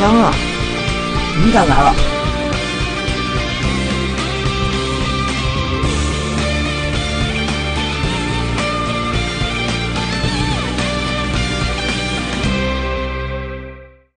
香啊！你敢来了？